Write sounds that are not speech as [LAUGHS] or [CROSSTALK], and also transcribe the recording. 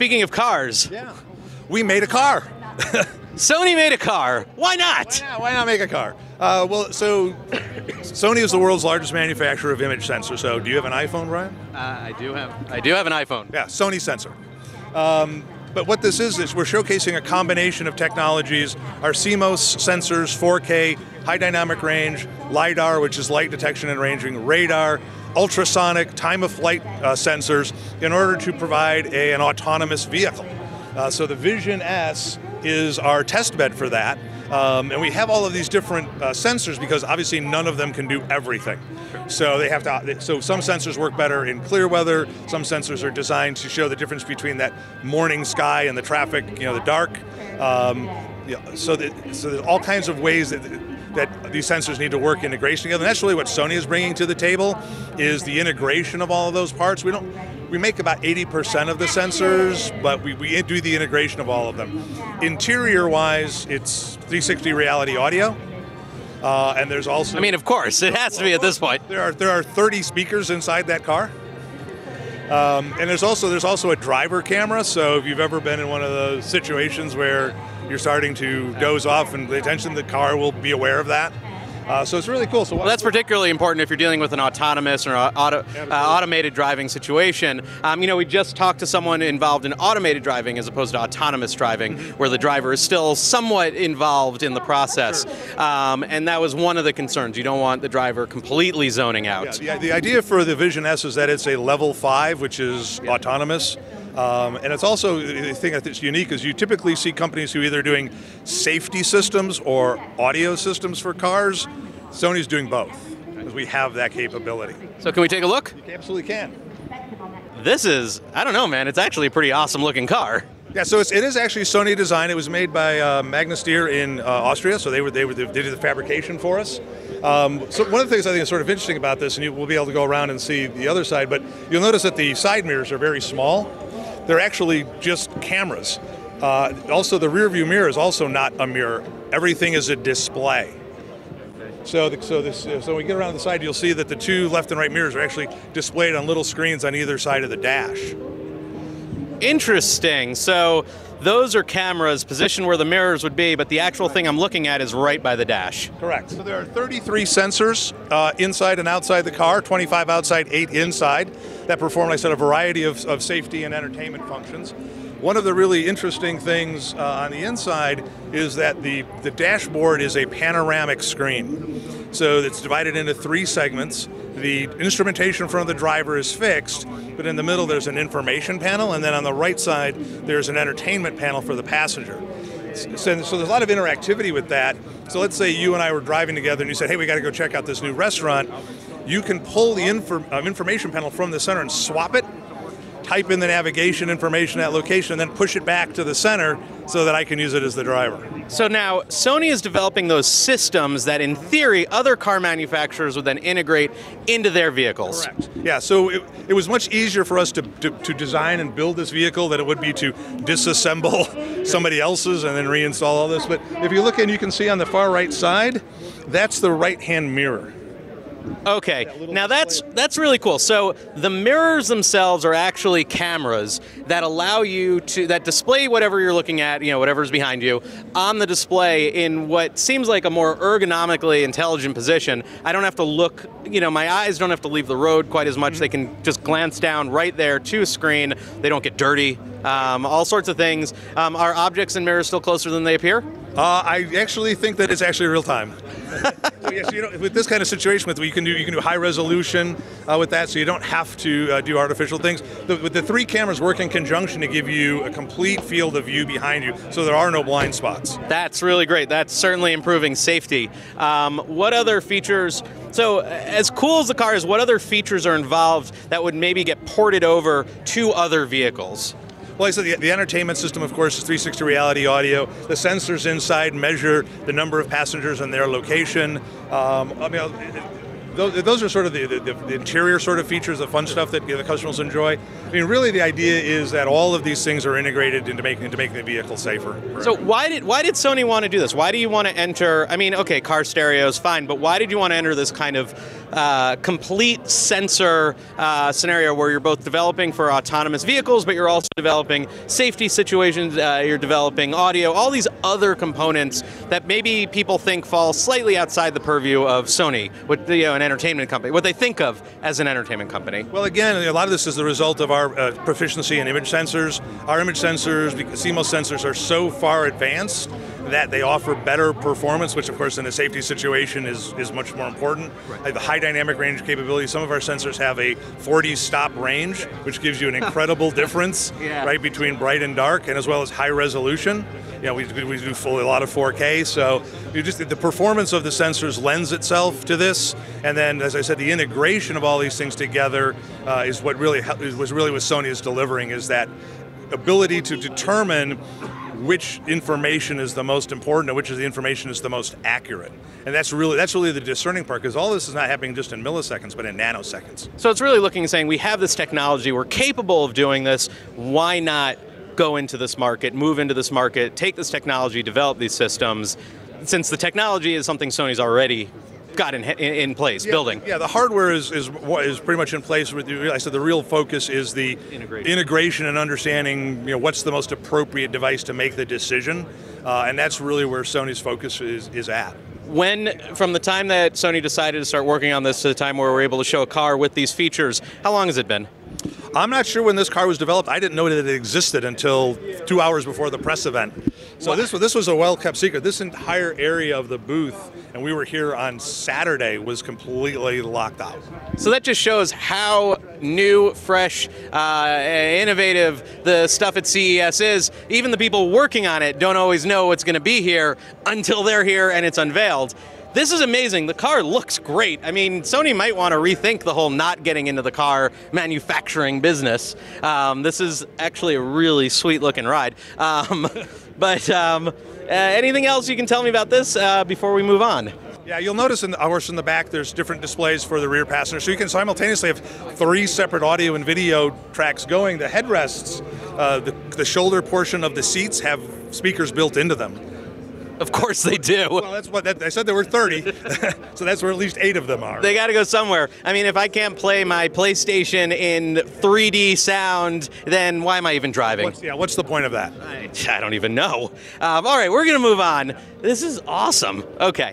speaking of cars, Yeah. We made a car. [LAUGHS] Sony made a car. Why not? Why not, why not make a car? Uh, well, so Sony is the world's largest manufacturer of image sensors. So, do you have an iPhone, Brian? Uh, I do have. I do have an iPhone. Yeah, Sony sensor. Um, but what this is is we're showcasing a combination of technologies: our CMOS sensors, 4K, high dynamic range, lidar, which is light detection and ranging, radar, ultrasonic, time of flight uh, sensors, in order to provide a, an autonomous vehicle. Uh, so the Vision S is our test bed for that. Um, and we have all of these different uh, sensors because obviously none of them can do everything. So they have to. So some sensors work better in clear weather. Some sensors are designed to show the difference between that morning sky and the traffic, you know, the dark. Um, know, so, that, so there's all kinds of ways that that these sensors need to work integration together. And that's really what Sony is bringing to the table is the integration of all of those parts. We don't we make about 80% of the sensors, but we, we do the integration of all of them. Interior wise, it's 360 reality audio. Uh, and there's also I mean, of course, it has to be at this point. there are there are 30 speakers inside that car. Um, and there's also there's also a driver camera. So if you've ever been in one of those situations where you're starting to doze off and the attention, the car will be aware of that. Uh, so it's really cool. So Well, that's particularly important if you're dealing with an autonomous or auto, uh, automated driving situation. Um, you know, we just talked to someone involved in automated driving as opposed to autonomous driving, where the driver is still somewhat involved in the process. Um, and that was one of the concerns. You don't want the driver completely zoning out. Yeah, the, the idea for the Vision S is that it's a level five, which is autonomous. Um, and it's also the thing that's unique is you typically see companies who are either doing safety systems or audio systems for cars. Sony's doing both because we have that capability. So, can we take a look? You absolutely can. This is, I don't know, man, it's actually a pretty awesome looking car. Yeah, so it's, it is actually Sony design. It was made by uh, Magna Steyr in uh, Austria, so they were they were they did the fabrication for us. Um, so one of the things I think is sort of interesting about this, and you will be able to go around and see the other side, but you'll notice that the side mirrors are very small. They're actually just cameras. Uh, also, the rear view mirror is also not a mirror. Everything is a display. So, the, so, this, so when we get around the side, you'll see that the two left and right mirrors are actually displayed on little screens on either side of the dash. Interesting. So, those are cameras positioned where the mirrors would be, but the actual thing I'm looking at is right by the dash. Correct. So there are 33 sensors uh, inside and outside the car, 25 outside, 8 inside, that perform, like I said, a variety of, of safety and entertainment functions. One of the really interesting things uh, on the inside is that the, the dashboard is a panoramic screen. So it's divided into three segments. The instrumentation in front of the driver is fixed, but in the middle there's an information panel, and then on the right side there's an entertainment panel for the passenger. So, so there's a lot of interactivity with that. So let's say you and I were driving together and you said, hey, we got to go check out this new restaurant. You can pull the infor- uh, information panel from the center and swap it, type in the navigation information at location, and then push it back to the center so that I can use it as the driver. So now Sony is developing those systems that, in theory, other car manufacturers would then integrate into their vehicles. Correct. Yeah, so it, it was much easier for us to, to, to design and build this vehicle than it would be to disassemble [LAUGHS] somebody else's and then reinstall all this. But if you look in, you can see on the far right side, that's the right hand mirror. Okay, now that's that's really cool. So the mirrors themselves are actually cameras that allow you to that display whatever you're looking at, you know, whatever's behind you, on the display in what seems like a more ergonomically intelligent position. I don't have to look, you know, my eyes don't have to leave the road quite as much. They can just glance down right there to a screen. They don't get dirty. Um, all sorts of things. Um, are objects and mirrors still closer than they appear? Uh, I actually think that it's actually real time. [LAUGHS] so yes, you know, with this kind of situation, with you can do you can do high resolution uh, with that, so you don't have to uh, do artificial things. The, with the three cameras work in conjunction to give you a complete field of view behind you, so there are no blind spots. That's really great. That's certainly improving safety. Um, what other features? So, as cool as the car is, what other features are involved that would maybe get ported over to other vehicles? Well, I said the, the entertainment system, of course, is 360 reality audio. The sensors inside measure the number of passengers and their location. Um, I mean, those, those are sort of the, the, the interior sort of features, the fun stuff that you know, the customers enjoy. I mean, really, the idea is that all of these things are integrated into making into making the vehicle safer. So why did why did Sony want to do this? Why do you want to enter? I mean, okay, car stereos, fine, but why did you want to enter this kind of uh, complete sensor uh, scenario where you're both developing for autonomous vehicles, but you're also developing safety situations, uh, you're developing audio, all these other components that maybe people think fall slightly outside the purview of Sony, what you know, an entertainment company, what they think of as an entertainment company. Well, again, a lot of this is the result of our uh, proficiency in image sensors. Our image sensors, CMOS sensors, are so far advanced that they offer better performance, which of course in a safety situation is, is much more important. Right. The high dynamic range capability, some of our sensors have a 40 stop range, which gives you an [LAUGHS] incredible difference yeah. right between bright and dark, and as well as high resolution. You know, we, we do full, a lot of 4K, so you just the performance of the sensors lends itself to this, and then as I said, the integration of all these things together uh, is what really was really what Sony is delivering is that ability to determine which information is the most important and which of the information is the most accurate. And that's really that's really the discerning part because all this is not happening just in milliseconds, but in nanoseconds. So it's really looking and saying we have this technology, we're capable of doing this. Why not go into this market, move into this market, take this technology, develop these systems? Since the technology is something Sony's already got in, in, place, yeah, building. Yeah, the hardware is, is is pretty much in place. With I said the real focus is the integration, integration and understanding you know, what's the most appropriate device to make the decision, uh, and that's really where Sony's focus is, is at when from the time that Sony decided to start working on this to the time where we're able to show a car with these features, how long has it been? I'm not sure when this car was developed. I didn't know that it existed until two hours before the press event. So this was this was a well kept secret. This entire area of the booth, and we were here on Saturday, was completely locked out. So that just shows how new, fresh, uh, innovative the stuff at CES is. Even the people working on it don't always know what's going to be here until they're here and it's unveiled. This is amazing. The car looks great. I mean, Sony might want to rethink the whole not getting into the car manufacturing business. Um, this is actually a really sweet looking ride. Um, [LAUGHS] but um, uh, anything else you can tell me about this uh, before we move on? Yeah, you'll notice in the hours in the back there's different displays for the rear passenger, so you can simultaneously have three separate audio and video tracks going. The headrests, uh, the, the shoulder portion of the seats have speakers built into them. Of course they do. Well, that's what that, I said. There were 30, [LAUGHS] so that's where at least eight of them are. They got to go somewhere. I mean, if I can't play my PlayStation in 3D sound, then why am I even driving? What's, yeah, what's the point of that? I, I don't even know. Um, all right, we're gonna move on. This is awesome. Okay.